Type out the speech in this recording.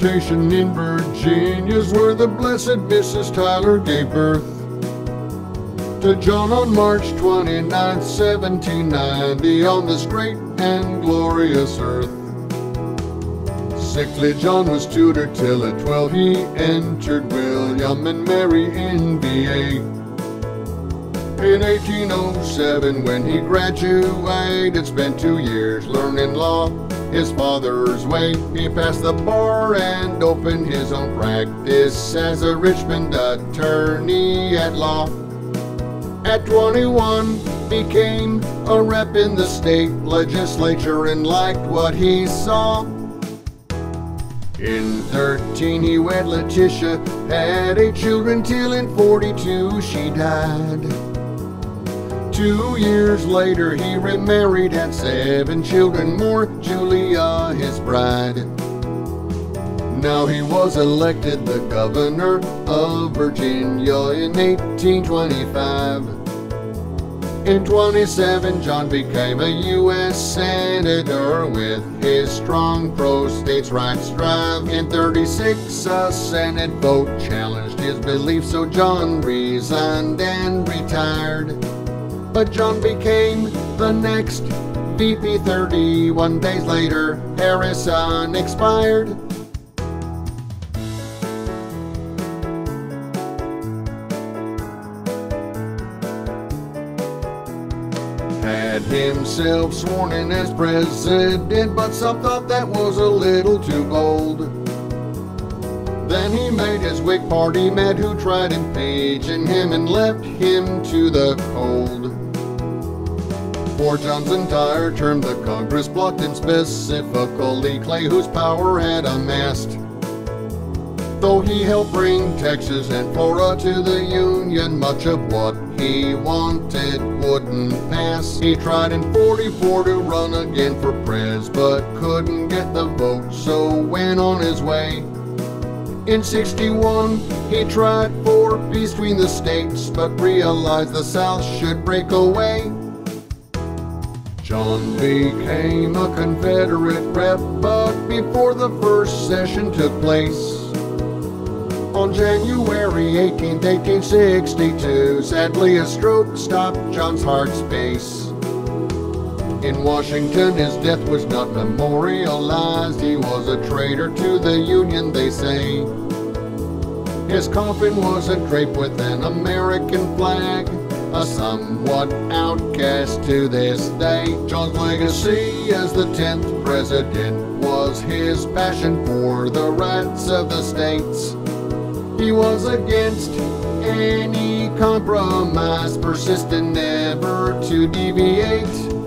plantation in Virginia's where the blessed Mrs. Tyler gave birth to John on March 29, 1790, on this great and glorious earth. Sickly John was tutored till at 12 he entered William and Mary in VA. In 1807, when he graduated, spent two years learning law his father's way. He passed the bar and opened his own practice as a Richmond attorney at law. At 21, became a rep in the state legislature and liked what he saw. In 13, he wed Letitia, had eight children till in 42 she died. Two years later, he remarried, had seven children more, Julia, his bride. Now he was elected the governor of Virginia in 1825. In 27, John became a U.S. Senator with his strong pro-states rights drive. In 36, a Senate vote challenged his beliefs, so John resigned and retired. But John became the next VP 31 days later. Harrison expired. Had himself sworn in as president, but some thought that was a little too bold. Then he made his Whig party mad who tried impeaching him and left him to the cold. For John's entire term, the Congress blocked him specifically Clay, whose power had amassed. Though he helped bring Texas and Florida to the Union, much of what he wanted wouldn't pass. He tried in 44 to run again for pres, but couldn't get the vote, so went on his way. In 61, he tried for peace between the states, but realized the South should break away. John became a Confederate rep, but before the first session took place, on January 18, 1862, sadly a stroke stopped John's heart's pace. In Washington, his death was not memorialized. He was a traitor to the Union, they say. His coffin wasn't draped with an American flag, a somewhat outcast to this day. John's legacy as the 10th president was his passion for the rights of the states. He was against any compromise, persistent never to deviate.